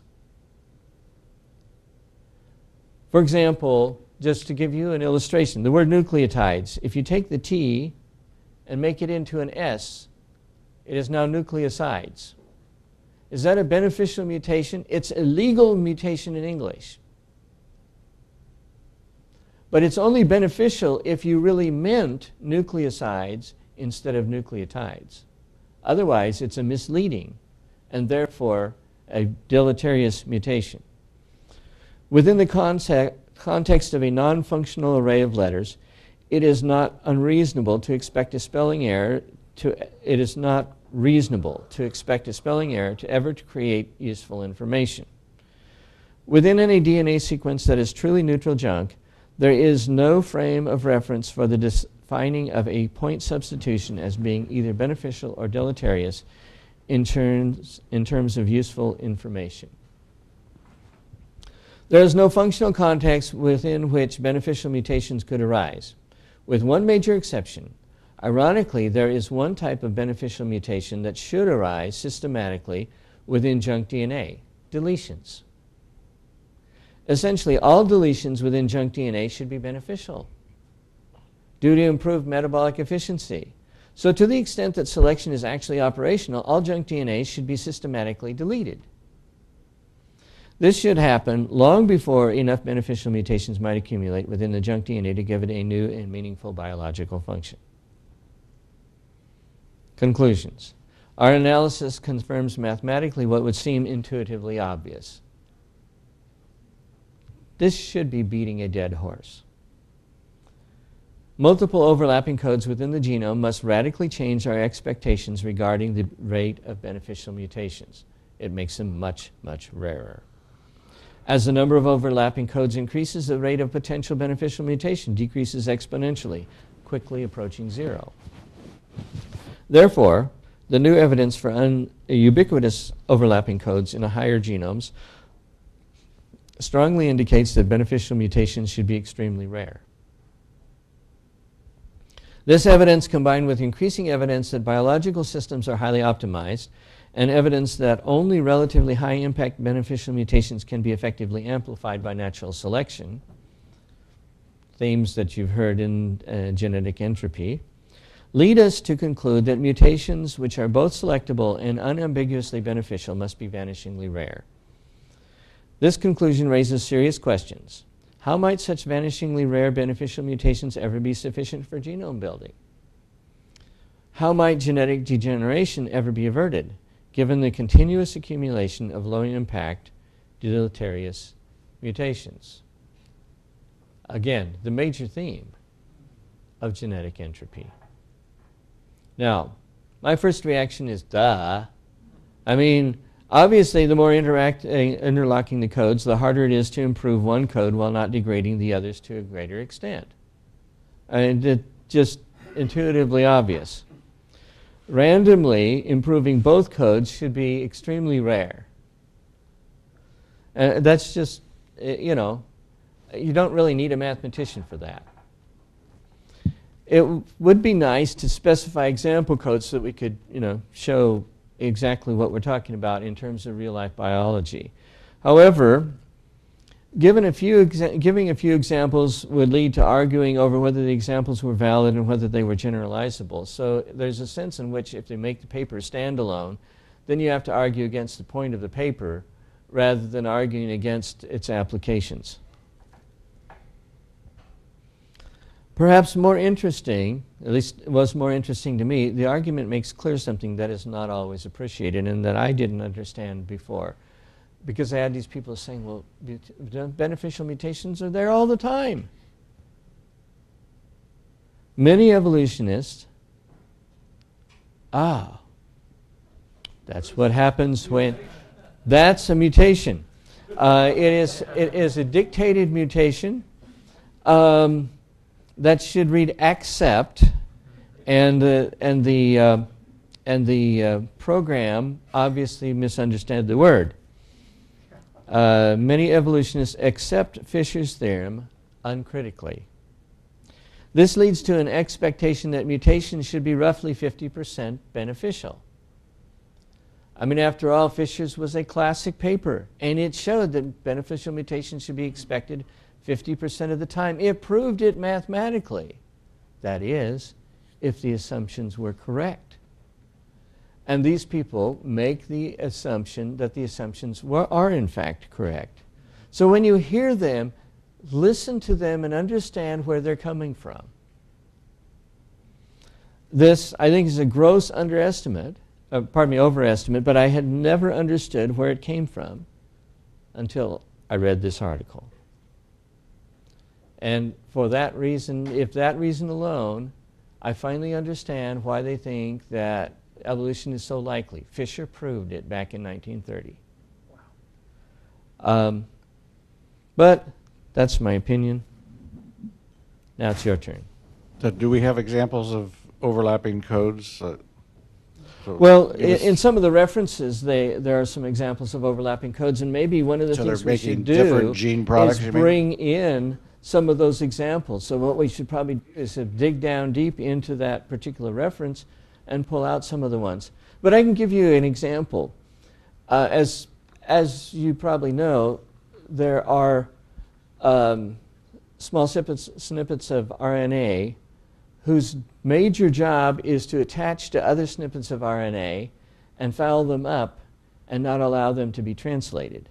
For example, just to give you an illustration, the word nucleotides, if you take the T and make it into an S, it is now nucleosides. Is that a beneficial mutation? It's a legal mutation in English. But it's only beneficial if you really meant nucleosides instead of nucleotides. Otherwise, it's a misleading and therefore a deleterious mutation. Within the context of a non functional array of letters, it is not unreasonable to expect a spelling error to it is not reasonable to expect a spelling error to ever to create useful information. Within any DNA sequence that is truly neutral junk, there is no frame of reference for the defining of a point substitution as being either beneficial or deleterious in terms, in terms of useful information. There is no functional context within which beneficial mutations could arise, with one major exception. Ironically, there is one type of beneficial mutation that should arise systematically within junk DNA deletions. Essentially, all deletions within junk DNA should be beneficial due to improved metabolic efficiency. So, to the extent that selection is actually operational, all junk DNA should be systematically deleted. This should happen long before enough beneficial mutations might accumulate within the junk DNA to give it a new and meaningful biological function. Conclusions. Our analysis confirms mathematically what would seem intuitively obvious. This should be beating a dead horse. Multiple overlapping codes within the genome must radically change our expectations regarding the rate of beneficial mutations. It makes them much, much rarer. As the number of overlapping codes increases, the rate of potential beneficial mutation decreases exponentially, quickly approaching zero. Therefore, the new evidence for ubiquitous overlapping codes in higher genomes strongly indicates that beneficial mutations should be extremely rare. This evidence, combined with increasing evidence that biological systems are highly optimized, and evidence that only relatively high impact beneficial mutations can be effectively amplified by natural selection, themes that you've heard in uh, genetic entropy, lead us to conclude that mutations which are both selectable and unambiguously beneficial must be vanishingly rare. This conclusion raises serious questions. How might such vanishingly rare beneficial mutations ever be sufficient for genome building? How might genetic degeneration ever be averted? given the continuous accumulation of low impact deleterious mutations. Again, the major theme of genetic entropy. Now, my first reaction is duh. I mean, obviously, the more uh, interlocking the codes, the harder it is to improve one code while not degrading the others to a greater extent. And it's just intuitively obvious randomly improving both codes should be extremely rare. Uh, that's just, uh, you know, you don't really need a mathematician for that. It would be nice to specify example codes so that we could, you know, show exactly what we're talking about in terms of real life biology. However, Given a few giving a few examples would lead to arguing over whether the examples were valid and whether they were generalizable. So there's a sense in which if they make the paper standalone, then you have to argue against the point of the paper rather than arguing against its applications. Perhaps more interesting, at least was more interesting to me, the argument makes clear something that is not always appreciated and that I didn't understand before because I had these people saying, well, beneficial mutations are there all the time. Many evolutionists, ah, that's what happens when, that's a mutation. Uh, it, is, it is a dictated mutation um, that should read accept, and, uh, and the, uh, and the uh, program obviously misunderstood the word. Uh, many evolutionists accept Fisher's theorem uncritically. This leads to an expectation that mutations should be roughly 50% beneficial. I mean, after all, Fisher's was a classic paper, and it showed that beneficial mutations should be expected 50% of the time. It proved it mathematically. That is, if the assumptions were correct. And these people make the assumption that the assumptions were, are in fact correct. So when you hear them, listen to them and understand where they're coming from. This, I think, is a gross underestimate, uh, pardon me, overestimate, but I had never understood where it came from until I read this article. And for that reason, if that reason alone, I finally understand why they think that evolution is so likely. Fisher proved it back in 1930. Wow. Um, but that's my opinion. Now it's your turn. So do we have examples of overlapping codes? Uh, So Well, in, in some of the references, they, there are some examples of overlapping codes, and maybe one of the So things we making should do different gene products, is bring in some of those examples. So what we should probably do is dig down deep into that particular reference and pull out some of the ones. But I can give you an example. Uh, as, as you probably know, there are um, small snippets, snippets of RNA whose major job is to attach to other snippets of RNA and foul them up and not allow them to be translated.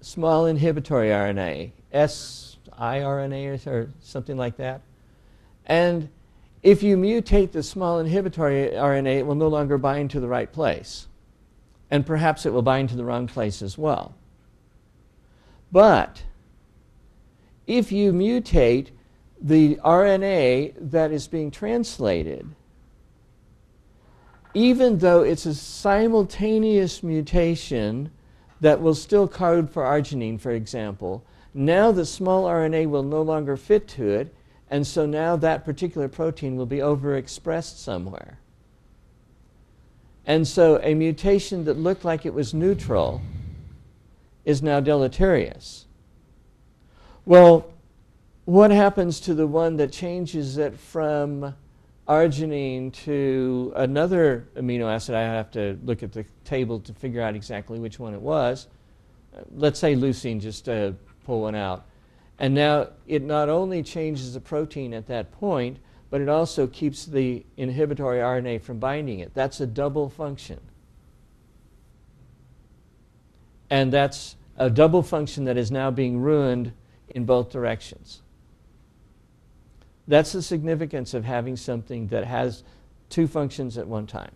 Small inhibitory RNA, siRNA or something like that. And if you mutate the small inhibitory RNA, it will no longer bind to the right place. And perhaps it will bind to the wrong place as well. But if you mutate the RNA that is being translated, even though it's a simultaneous mutation that will still code for arginine, for example, now the small RNA will no longer fit to it, and so now that particular protein will be overexpressed somewhere. And so a mutation that looked like it was neutral is now deleterious. Well, what happens to the one that changes it from arginine to another amino acid? I have to look at the table to figure out exactly which one it was. Let's say leucine, just to pull one out. And now it not only changes the protein at that point, but it also keeps the inhibitory RNA from binding it. That's a double function. And that's a double function that is now being ruined in both directions. That's the significance of having something that has two functions at one time.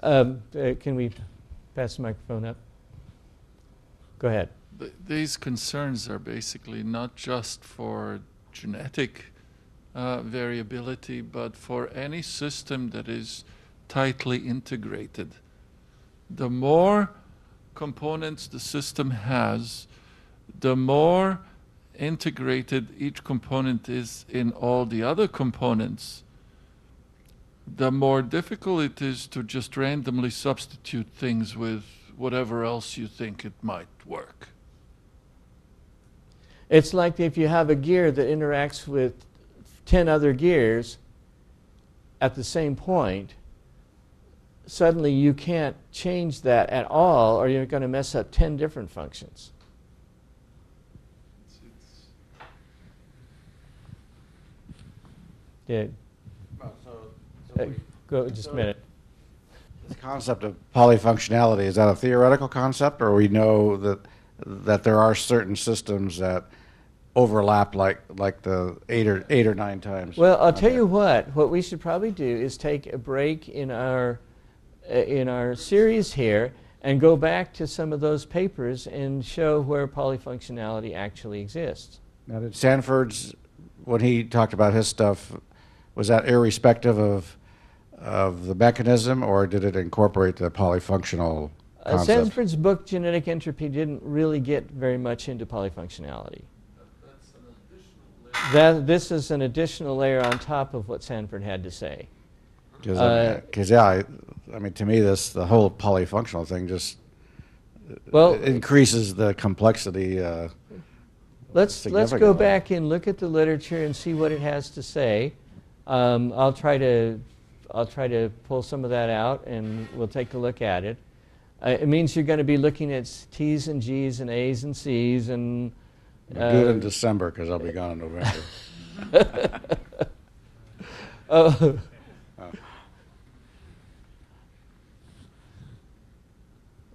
Um, uh, can we pass the microphone up? Go ahead. Th- These concerns are basically not just for genetic uh, variability, but for any system that is tightly integrated. The more components the system has, the more integrated each component is in all the other components, the more difficult it is to just randomly substitute things with whatever else you think it might work. It's like if you have a gear that interacts with 10 other gears at the same point, suddenly you can't change that at all, or you're going to mess up 10 different functions. Yeah, uh, go just a minute. This concept of polyfunctionality, is that a theoretical concept, or we know that, that there are certain systems that overlap like, like the eight or, eight or nine times? Well, I'll tell Okay. you what. What we should probably do is take a break in our in our series here and go back to some of those papers and show where polyfunctionality actually exists. Now, did Sanford's, when he talked about his stuff, was that irrespective of, of the mechanism, or did it incorporate the polyfunctional Uh. Sanford's book Genetic Entropy didn't really get very much into polyfunctionality. That this is an additional layer on top of what Sanford had to say. Because, Uh, yeah, I, I mean, to me, this, the whole polyfunctional thing just Well, increases the complexity. Uh, Let's, let's go back and look at the literature and see what it has to say. Um, I'll try to, I'll try to pull some of that out and we'll take a look at it. Uh, it means you're going to be looking at T's and G's and A's and C's and. do it in uh, December, because I'll be gone in November. oh,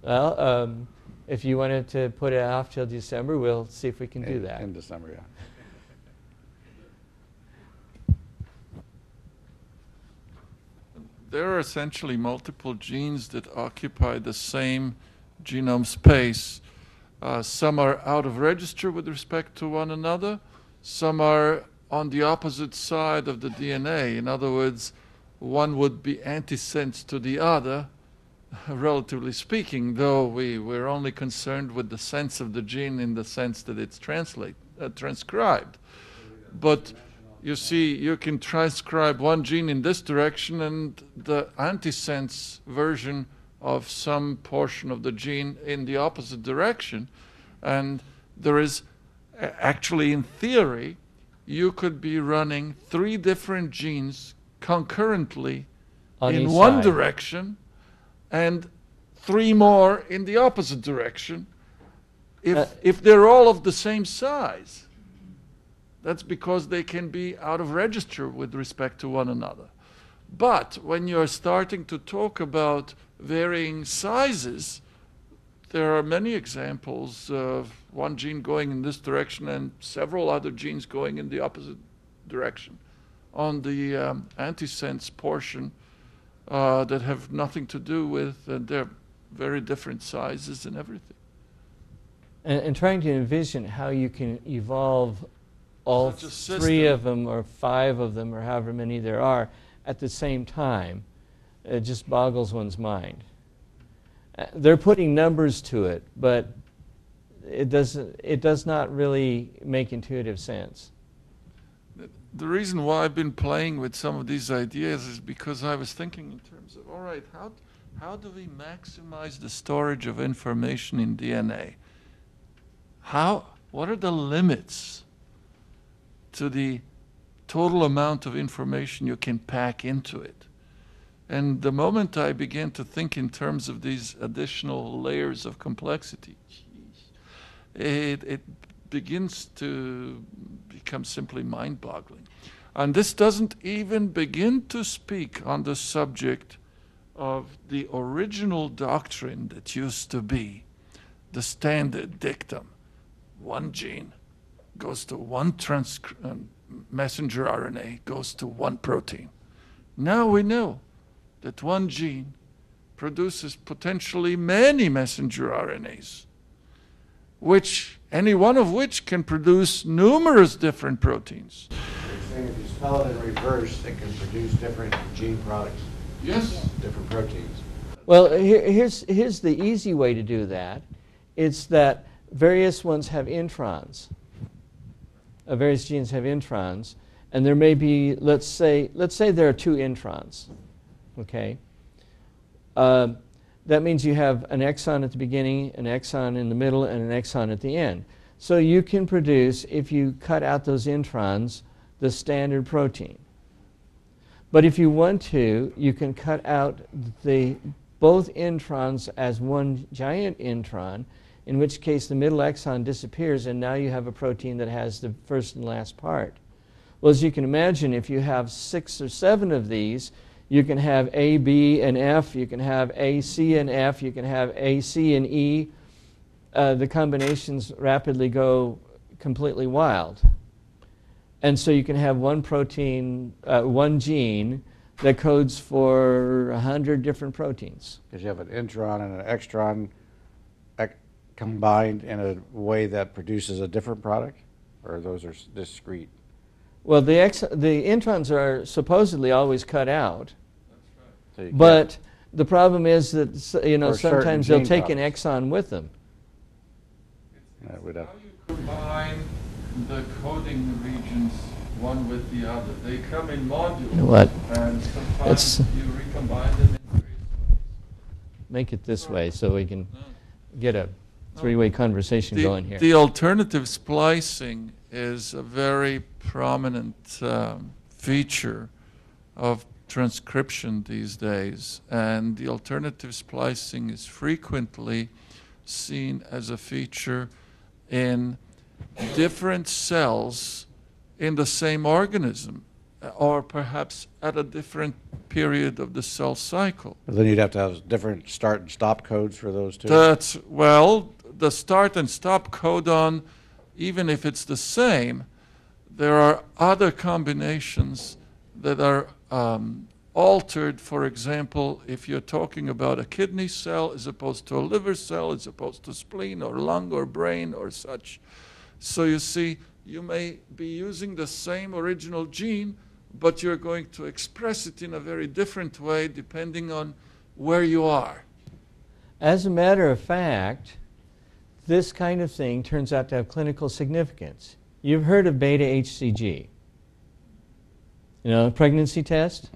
well, um, if you wanted to put it off till December, we'll see if we can do that. In December, yeah. There are essentially multiple genes that occupy the same genome space. Uh, some are out of register with respect to one another. Some are on the opposite side of the DNA. In other words, one would be antisense to the other, relatively speaking, though we, we're only concerned with the sense of the gene in the sense that it's translate, uh, transcribed. But you see, you can transcribe one gene in this direction and the antisense version of some portion of the gene in the opposite direction. And there is actually, in theory, you could be running three different genes concurrently On in one side. direction and three more in the opposite direction if, Uh, if they're all of the same size. That's because they can be out of register with respect to one another. But when you're starting to talk about varying sizes, there are many examples of one gene going in this direction and several other genes going in the opposite direction on the um, antisense portion uh, that have nothing to do with, and they're very different sizes and everything. And, and trying to envision how you can evolve all three system. of them or five of them or however many there are at the same time, it just boggles one's mind. Uh, They're putting numbers to it, but it doesn't. It does not really make intuitive sense. The reason why I've been playing with some of these ideas is because I was thinking in terms of, all right, how, how do we maximize the storage of information in DNA? How, what are the limits to the total amount of information you can pack into it? And the moment I began to think in terms of these additional layers of complexity, geez, it, it begins to become simply mind boggling. And this doesn't even begin to speak on the subject of the original doctrine that used to be the standard dictum. One gene goes to one trans- um, messenger RNA, goes to one protein. Now we know that one gene produces potentially many messenger RNAs which any one of which can produce numerous different proteins. You're saying if you spell it in reverse, it can produce different gene products, Yes. different proteins. Well, here, here's here's the easy way to do that. It's that various ones have introns. Uh, various genes have introns, and there may be, let's say, let's say there are two introns. Okay. Um, that means you have an exon at the beginning, an exon in the middle, and an exon at the end. So you can produce, if you cut out those introns, the standard protein. But if you want to, you can cut out the both introns as one giant intron, in which case the middle exon disappears, and now you have a protein that has the first and last part. Well, as you can imagine, if you have six or seven of these, you can have A, B, and F, you can have A, C, and F, you can have A, C, and E. Uh, the combinations rapidly go completely wild. And so you can have one protein, uh, one gene that codes for 100 different proteins. Because you have an intron and an extron ec- combined in a way that produces a different product? Or those are discrete? Well, the, the introns are supposedly always cut out, So you can't- but the problem is that you know For certain sometimes they'll gene take an exon with them. Yeah, we'd have- How you combine the coding regions one with the other? They come in modules. You know what? And Let's- sometimes you recombine them in various ways. Make it this way so we can get a three-way conversation The, going here. the alternative splicing is a very prominent um, feature of transcription these days, and the alternative splicing is frequently seen as a feature in different cells in the same organism, uh, or perhaps at a different period of the cell cycle. But then you'd have to have different start and stop codes for those two? That's, well, the start and stop codon, even if it's the same, there are other combinations that are um, altered. For example, if you're talking about a kidney cell as opposed to a liver cell, as opposed to spleen or lung or brain or such. So you see, you may be using the same original gene, but you're going to express it in a very different way depending on where you are. As a matter of fact, this kind of thing turns out to have clinical significance. You've heard of beta HCG, you know, pregnancy test.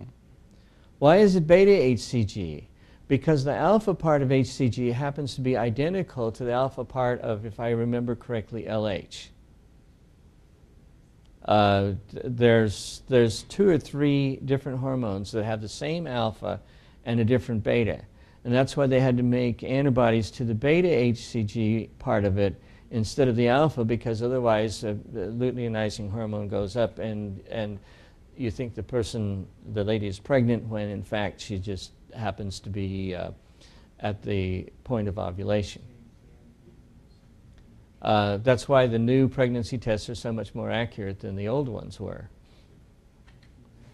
Why is it beta HCG? Because the alpha part of HCG happens to be identical to the alpha part of, if I remember correctly, LH. Uh, there's, there's two or three different hormones that have the same alpha and a different beta. And that's why they had to make antibodies to the beta HCG part of it instead of the alpha, because otherwise the luteinizing hormone goes up and, and you think the person, the lady is pregnant when in fact she just happens to be uh, at the point of ovulation. Uh, that's why the new pregnancy tests are so much more accurate than the old ones were.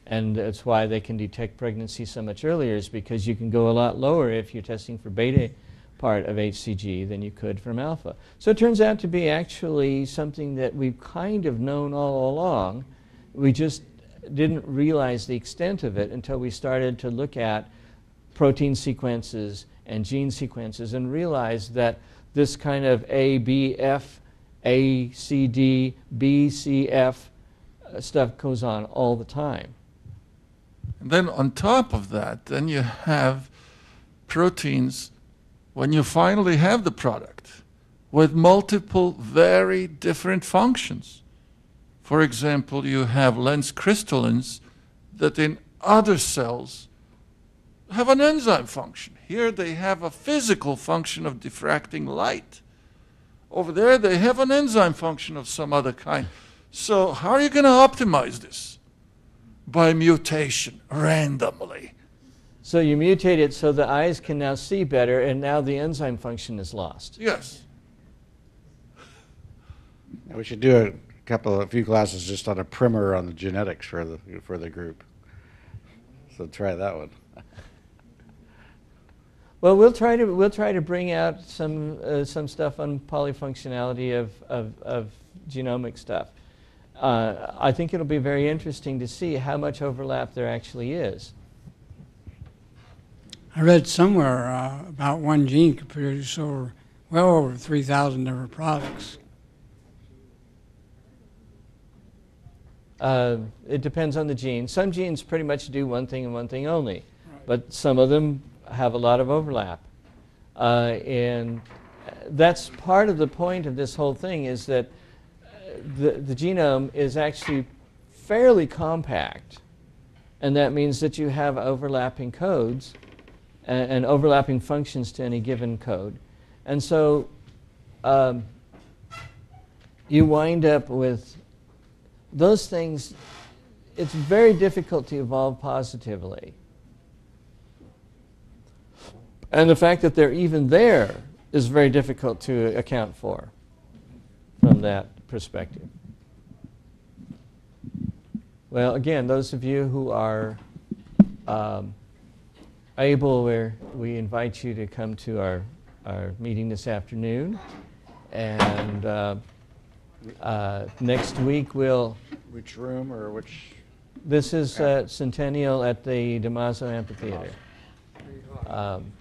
And that's why they can detect pregnancy so much earlier, is because you can go a lot lower if you're testing for beta part of HCG than you could from alpha. So it turns out to be actually something that we've kind of known all along. We just didn't realize the extent of it until we started to look at protein sequences and gene sequences and realized that this kind of A, B, F, A, C, D, B, C, F uh, stuff goes on all the time. And then on top of that, then you have proteins when you finally have the product with multiple very different functions. For example, you have lens crystallins that in other cells have an enzyme function. Here they have a physical function of diffracting light. Over there they have an enzyme function of some other kind. So, how are you going to optimize this? By mutation, randomly. So you mutate it so the eyes can now see better, and now the enzyme function is lost. Yes. We should do a couple, a few classes just on a primer on the genetics for the, for the group. So try that one. Well, we'll try to we'll try to bring out some uh, some stuff on polyfunctionality of of, of genomic stuff. Uh, I think it'll be very interesting to see how much overlap there actually is. I read somewhere uh, about one gene could produce over, well over 3,000 different products. Uh, it depends on the gene. Some genes pretty much do one thing and one thing only, but some of them have a lot of overlap. Uh, and that's part of the point of this whole thing is that uh, the, the genome is actually fairly compact. And that means that you have overlapping codes and, and overlapping functions to any given code. And so um, you wind up with those things, it's very difficult to evolve positively. And the fact that they're even there is very difficult to account for from that perspective. Well, again, those of you who are um, able, we invite you to come to our, our meeting this afternoon. And uh, uh, next week, we'll, Which room or which? this is uh, Centennial at the Damazo Amphitheater. Um,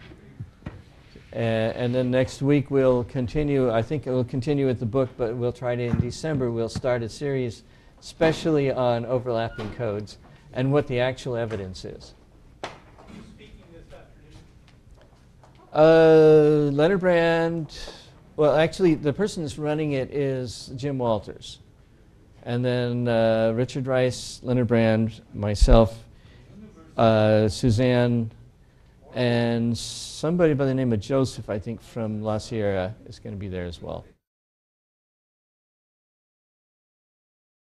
a- and then next week, we'll continue, I think it will continue with the book, but we'll try to, in December, we'll start a series especially on overlapping codes and what the actual evidence is. Uh, Leonard Brand, well, actually, the person that's running it is Jim Walters. And then uh, Richard Rice, Leonard Brand, myself, uh, Suzanne, and somebody by the name of Joseph, I think, from La Sierra is going to be there as well.